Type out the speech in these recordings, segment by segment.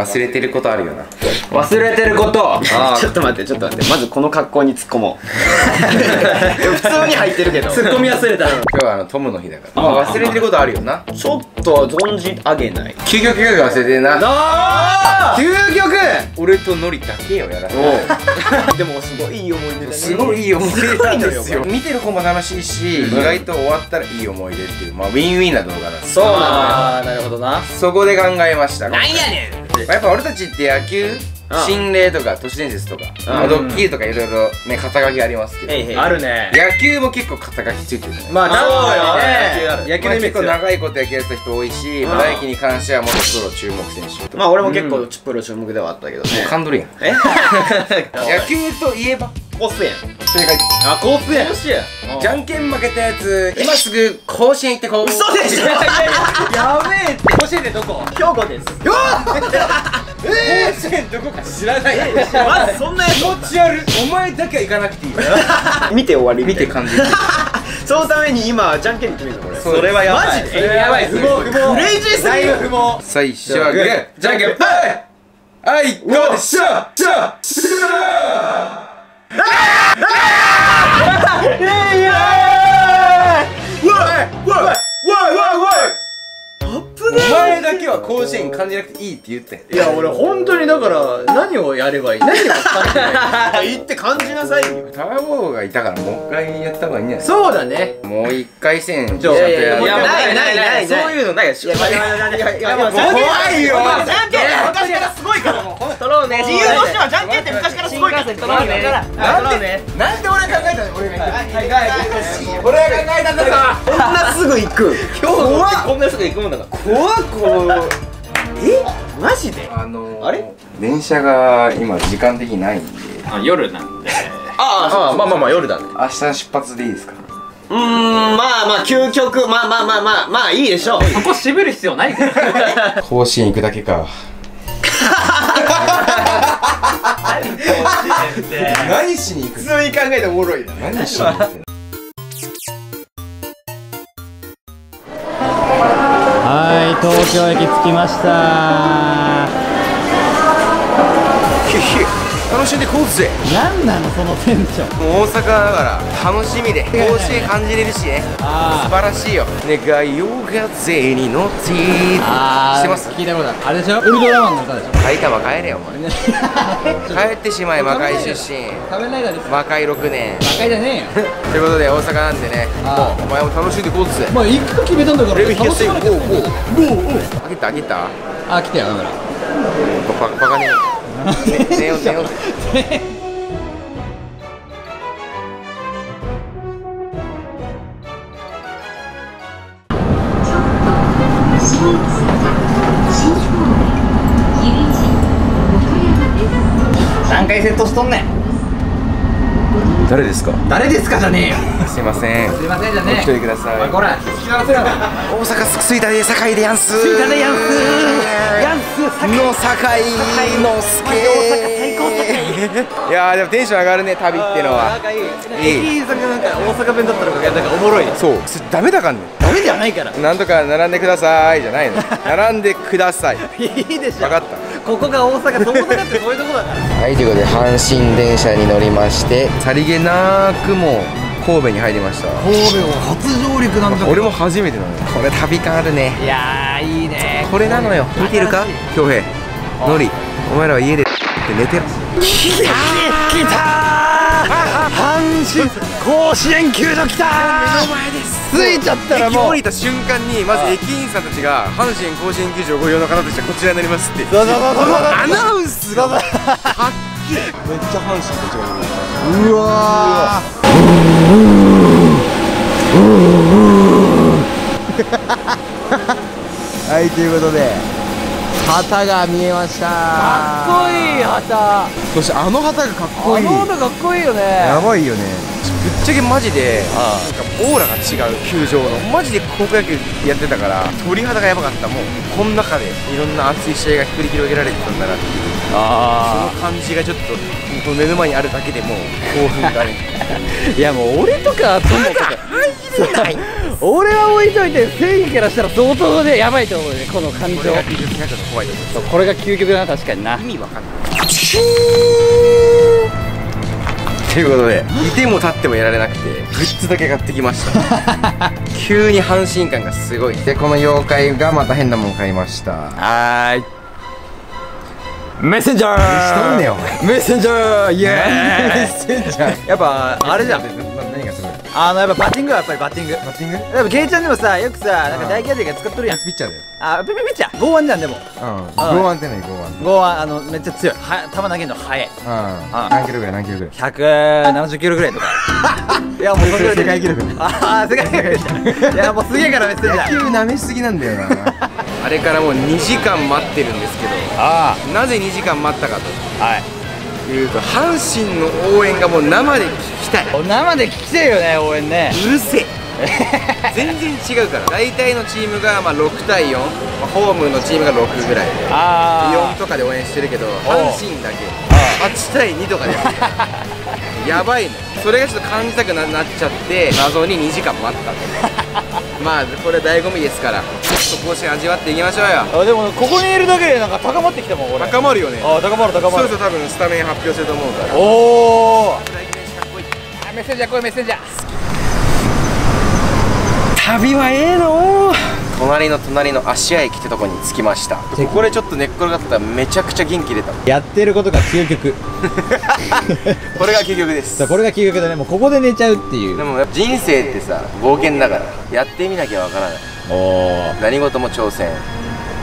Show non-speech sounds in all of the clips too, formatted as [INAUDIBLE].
忘れてることあるよな。忘れてること。[LAUGHS] ちょっと待ってちょっと待って。まずこの格好に突っ込もう。[LAUGHS] 普通に入ってるけど。突っ込み忘れた今日はあのトムの日だから、まあ、忘れてることあるよな。ちょっと存じ上げない。究極究極忘れてるな究極！俺とノリだけよやらせて。[LAUGHS] でもすごいいい思い出だね。すごいいい思い出なんですよ。見てる子も楽しいし、意外と終わったらいい思い出っていうまあウィンウィンな動画なんですそうなんだ。なるほどな。そこで考えました。なんやねんやっぱ俺たちって野球心霊とか都市伝説とか、まあ、ドッキリとかいろいろね肩書きありますけど。あるね。野球も結構肩書きついてるじゃないまあそうよね。野球まあ、のイメージ結構長いこと野球やってた人多いし、まあ大輝に関しては元プロ注目選手とか、まあ俺も結構プロ注目ではあったけどね。もう感動るやん。え？[LAUGHS] 野球といえば？コスやん。正解。あ甲子園じゃんけん負けたやつ今すぐ甲子園行ってこう。嘘でしょ？やべえって。甲子園でどこ？兵庫です。[LAUGHS] 甲子園どこか知らない。まずそんなや気持ち悪い。お前だけは行かなくていいつ [LAUGHS] 見て終わり見て感じる。[LAUGHS] そのために今じゃんけんに決めるのこれそれはやばい。マジで？やばい。不毛不毛。クレイジーすぎる。だいぶ不毛。最初はグー。じゃんけん。はい。はい。ゴー。しゃしゃし [LAUGHS] إيه お前だけは甲子園感じなくていいって言っていや俺本当にだから何をやればいい？何を感じればいい？[LAUGHS] 言って感じなさいよ。ターボーがいたからもう一回やった方がいいんじゃない？そうだね。もう一回戦ちゃんとやる。いやいやないないないそういうのないよ。いやいやいやいや怖いよじゃんけんって昔からすごいからもう取ろうね自由としてはじゃんけんって昔からすごいから取ろうねなんで俺えたの俺が俺が考えたんだぞこんなすぐ行く今日こんなすぐ行くもんだから怖っこえマジであの、あれ電車が今時間的にないんであ夜なんでああまあまあまあ夜だね明日出発でいいですかうんまあまあ究極まあまあまあまあまあいいでしょうそこ渋る必要ないから甲子園行くだけか何しに行く普通に考えておもろいな。何しに行くはい東京駅着きました楽しんでこうぜ。何なのそのテンション。もう大阪だから楽しみで甲子園感じれるしね。あ素晴らしいよ。願いよ風に乗ってあしてます。聞いたことある。あれでしょ？ウルトラマンの歌でしょ？埼玉帰れよお前。[LAUGHS] 帰ってしまえ魔界出身。仮面ライダーです魔界6年。バカじゃねえよ。[LAUGHS] ということで大阪なんでねあもうお前も楽しんでこうぜ。まあ行くと決めたんだからレベル引きやすいよ。楽しまなきゃゴーゴー開けた開けたあ来たよだから。バカバカにね寝よう寝よう。ぜ何回セットしとんねん。誰ですか？誰ですかじゃねえよ。すいません。すいませんじゃねお一人くださいこら大阪すいたで堺でやんす。着いたでやんす。やんすの堺のすけ最高いやーでもテンション上がるね旅ってのは。仲いい。さんがなんか大阪弁だったのがなんかおもろい。ねそう。それダメだかんねダメじゃないから。なんとか並んでくださいじゃないの。[LAUGHS] 並んでください。いいでしょ。分かった。ここが大阪そこだってそういうとこだから。はいということで阪神電車に乗りましてさりげなくもう神戸に入りました。神戸を初上陸なんだ俺も初めてなのよ。これ旅感あるね。いやーいいね。これなのよ。見てるか？恭平。のりお前らは家でって寝てる来た来た阪神甲子園球場来た目の前です。着いちゃったらもう。駅降りた瞬間にまず駅員さんたちが阪神甲子園球場ご利用の方たちはこちらになりますって。そうそうそうそう。アナウンスがはっきり。めっちゃ阪神たちがいる。うわはいということで旗が見えました。かっこいい旗。そしてあの旗がかっあこいい。の旗かっこいいよね。やばいよね。ぶっちゃけマジでなんかオーラが違う球場の。マジで高校野球やってたから鳥肌がやばかった。もうこの中でいろんな熱い試合が繰り広げられてたんだなっていう。あその感じがちょっとこの目の前にあるだけでもう興奮がね。[LAUGHS] いやもう俺とか友とか入れない。[LAUGHS] 俺は置いといて正義からしたら相当でやばいと思うねこの感情。これが究極100の怖いとうこれが究極だな確かにな。意味わかんないということでいても立ってもやられなくてグッズだけ買ってきました。[LAUGHS] 急に阪神感がすごい。でこの妖怪がまた変なもん買いました。はーい。メッセンジャーしとんねんお前。メッセンジャーイエーイせんじゃん。やっぱあれじゃんあのやっぱバッティングはやっぱりバッティング。バッティング？やっぱケイちゃんでもさよくさなんか大キャディが使っとるやん。ピッチャーだよ。あピピピッチャー。剛腕じゃんでも。うん。剛腕って何剛腕。剛腕あのめっちゃ強い。は球投げるの速い。うん。あ何キロぐらい何キロぐらい？170キロぐらいとか。[LAUGHS] いやもうそれ世界記録。ああ世界記録。いやもうすげえからメッセンジャー野球舐めすぎなんだよな。あれからもう2時間待ってるんですけど。あなぜ2時間待ったかあはい。というと阪神の応援がもう生で聞きたい。生で聞きてえよね応援ね。うるせえ。[LAUGHS] 全然違うから。大体のチームがまあ6対4、まあ、ホームのチームが6ぐらい。であ4とかで応援してるけど阪神だけ。8対2とかでや [LAUGHS] ばいねそれがちょっと感じたくななっちゃって謎に2時間待ったと。[LAUGHS] まあこれ醍醐味ですから。ちょっと甲子園味わっていきましょうよ。あでもここにいるだけでなんか高まってきたもん俺。高まるよね。あ高まる高まる。そろそろ多分スタメン発表すると思うから。おおメッセンジャー来いメッセンジャー旅はええの隣の隣の芦屋駅ってとこに着きました。ここでちょっと寝っ転がった。らめちゃくちゃ元気出た。やってることが究極。[LAUGHS] これが究極です。これが究極だね。もうここで寝ちゃうっていう。でも人生ってさ冒険だからやってみなきゃわからない。おお何事も挑戦。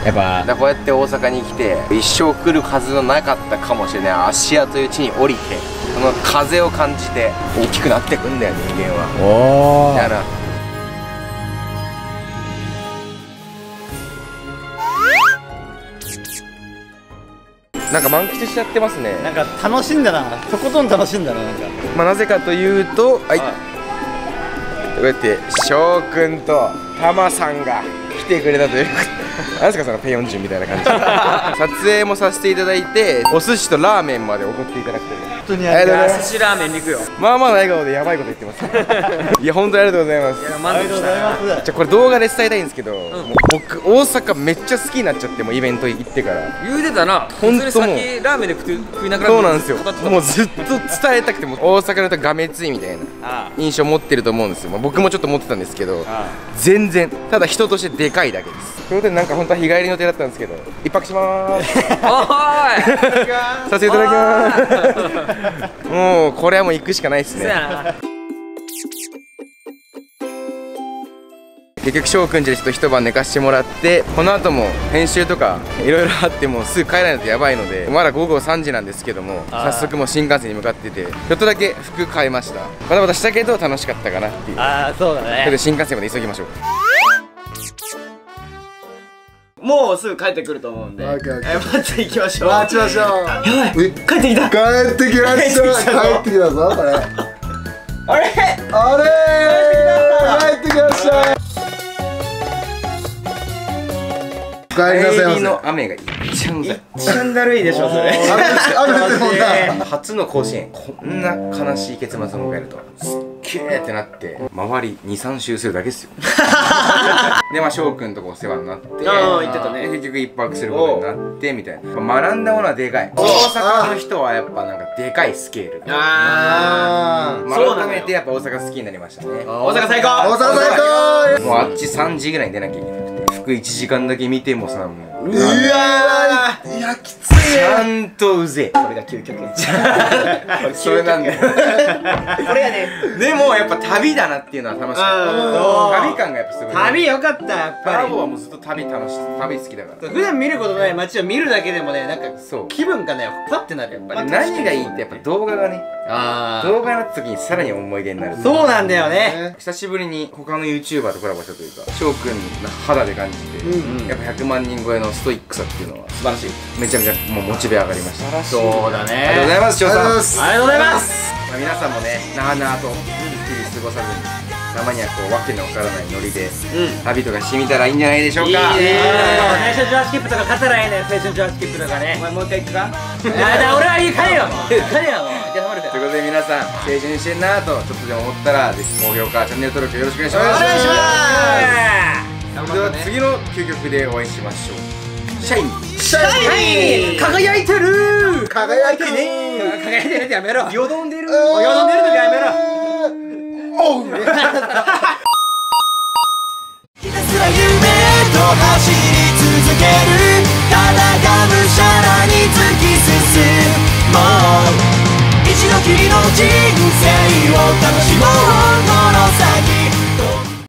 やっぱだこうやって大阪に来て一生来るはずのなかったかもしれない。芦屋という地に降りてその風を感じて大きくなってくんだよ人間は。おおだからなんか満喫しちゃってますね。なんか楽しんだな。とことん楽しんだななんか。まあ、なぜかというとはい、こうやって翔くんとタマさんが来てくれたということ。なんですかそのペヨンジュンみたいな感じ。撮影もさせていただいてお寿司とラーメンまで送っていただくという。本当にありがとうございます。寿司ラーメンに行くよ。まあまあな笑顔でやばいこと言ってます。[LAUGHS] いや本当にありがとうございます。ありがとうございますじゃあこれ動画で伝えたいんですけど、もう僕大阪めっちゃ好きになっちゃってもうイベント行ってから。言うてたな。ほんと普通に先ラーメンで食って食いながらそうなんですよ。もうずっと伝えたくても大阪の人がめついみたいなあ印象持ってると思うんですよ、まあ、僕もちょっと持ってたんですけどあ全然。ただ人としてでかいだけですということでなんか本当は日帰りの予定だったんですけど一泊しまーす。おーい。させていただきます。もうこれはもう行くしかないですね。な結局翔くんちでちょっと一晩寝かしてもらってこの後も編集とかいろいろあってもうすぐ帰らないとやばいのでまだ午後3時なんですけども早速もう新幹線に向かっててちょっとだけ服買いました。バタバタしたけど楽しかったかなっていう。あーそうだそれでね新幹線まで急ぎましょうもうすぐ帰ってくると思うんで。待って行きましょう。待ちましょう。やばい。帰ってきた。帰ってきました。帰ってきたぞこれ。あれ？あれ？帰ってきました。お帰りなさいの雨がいっちゃうんだ。よ一番だるいでしょそれ。雨雨降ってるもんな初の甲子園。こんな悲しい結末を迎えるとはすっげーってなって。周り23周するだけですよ。[LAUGHS] でまあ翔くんとこお世話になってああ言ってたね。で結局一泊することになってみたいな。学んだものはでかい。大阪の人はやっぱなんかでかいスケール。があまあそうなのよ。改めてやっぱ大阪好きになりましたね。大阪最大高阪最高。もうあっち3時ぐらいに出なきゃいけなくて。服1時間だけ見てもさもう。うわー。いやきつい。ちゃんとうぜ。えこれが [LAUGHS] 究極。それなんだよこれやねでもやっぱ旅だなっていうのは楽しかった旅感がやっぱすごい。旅よかったやっぱラボはもうずっと旅楽し旅好きだから。り普段見ることない街を見るだけでもねなんかそう。気分がねパッてなるやっぱり。何がいいってやっぱ動画がね。あ動画になった時にさらに思い出になるそうなんだよね。久しぶりに他の YouTuber とコラボしたというか翔くんの肌で感じて、やっぱ100万人超えのストイックさっていうのは素晴らしい。めちゃめちゃもうモチベ上がりました。そうだありがとうございねます翔さん。ありがとうございます。ありがとうございますまあ、皆さんもねなあなあと日々過ごさずにたまにはこうわけのわからないノリで、旅とかしてみたらいいんじゃないでしょうか。いいね。青春ジョアスキップとか勝ったらええねん青春ジョアスキップとかね。お前もう一回行くか？いやだ俺はいい帰れよ [LAUGHS] からということで皆さん成人してんなとちょっとでも思ったらぜひ高評価チャンネル登録よろしくお願いします。お願いしそれでは次の究極でお会いしましょう。シャイニーシャイニー。輝いてる。輝いてね輝いてるってやめろよどんでる。およどんでる時やめろ。おう。ひたすら夢へと走り続ける。ただがむしゃらに突き進もう。一度きりの人生を楽しもう